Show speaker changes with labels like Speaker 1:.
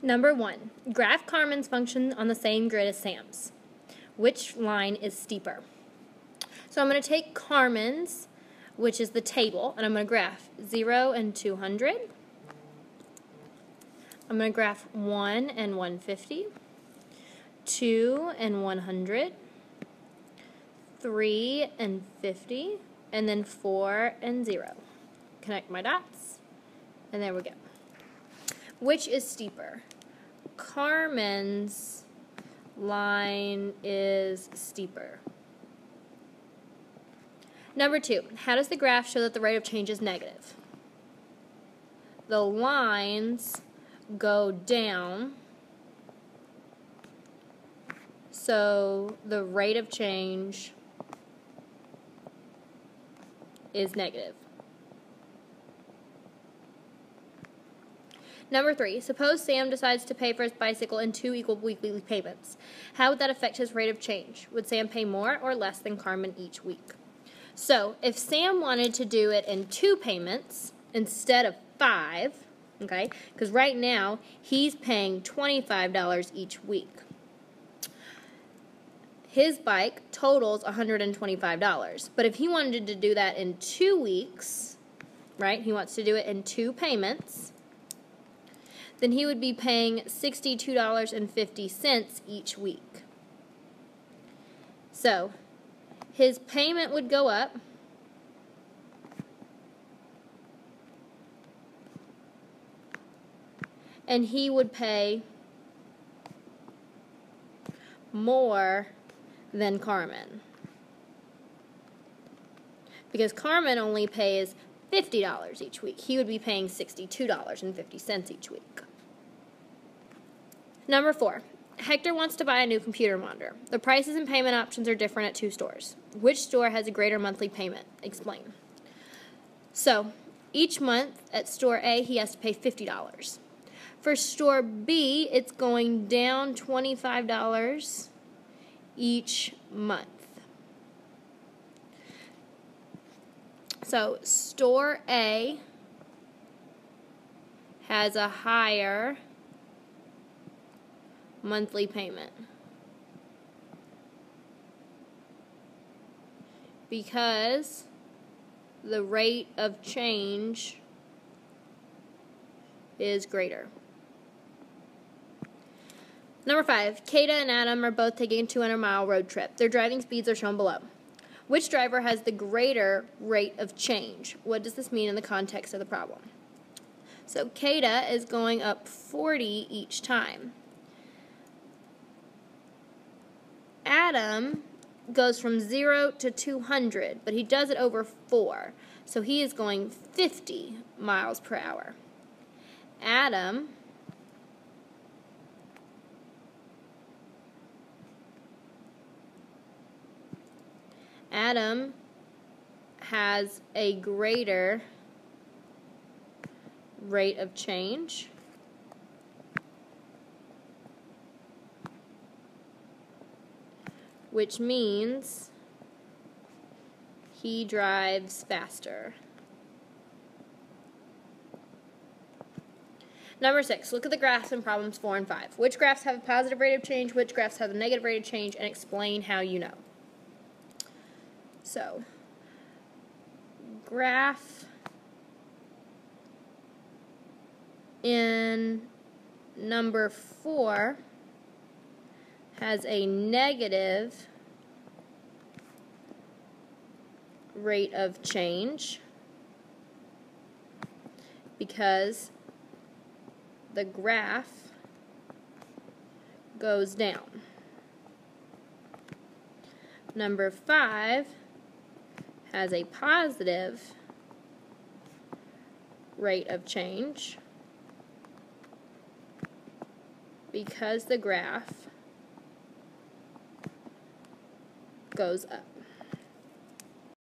Speaker 1: Number one, graph Carmen's function on the same grid as Sam's. Which line is steeper? So I'm going to take Carmen's, which is the table, and I'm going to graph 0 and 200. I'm going to graph 1 and 150, 2 and 100, 3 and 50, and then 4 and 0. Connect my dots, and there we go. Which is steeper? Carmen's line is steeper. Number two, how does the graph show that the rate of change is negative? The lines go down, so the rate of change is negative. Number three, suppose Sam decides to pay for his bicycle in two equal weekly payments. How would that affect his rate of change? Would Sam pay more or less than Carmen each week? So, if Sam wanted to do it in two payments instead of five, okay, because right now he's paying $25 each week. His bike totals $125. But if he wanted to do that in two weeks, right, he wants to do it in two payments then he would be paying $62.50 each week. So, his payment would go up. And he would pay more than Carmen. Because Carmen only pays $50 each week. He would be paying $62.50 each week. Number four, Hector wants to buy a new computer monitor. The prices and payment options are different at two stores. Which store has a greater monthly payment? Explain. So, each month at store A, he has to pay $50. For store B, it's going down $25 each month. So, store A has a higher monthly payment. Because the rate of change is greater. Number five, Kata and Adam are both taking a 200 mile road trip. Their driving speeds are shown below. Which driver has the greater rate of change? What does this mean in the context of the problem? So Kata is going up 40 each time. Adam goes from 0 to 200, but he does it over 4. So he is going 50 miles per hour. Adam Adam has a greater rate of change. Which means he drives faster. Number six, look at the graphs in problems four and five. Which graphs have a positive rate of change, which graphs have a negative rate of change, and explain how you know. So, graph in number four has a negative rate of change because the graph goes down. Number five has a positive rate of change because the graph goes up.